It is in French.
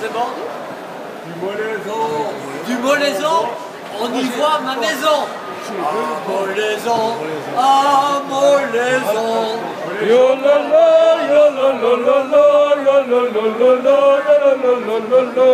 c'est bon Du Molaison. Du Molaison, on y voit ma maison. Ah, Molaison, ah, Molaison. Yo la la, yo la la la la, yo la la la la, yo la la la la la.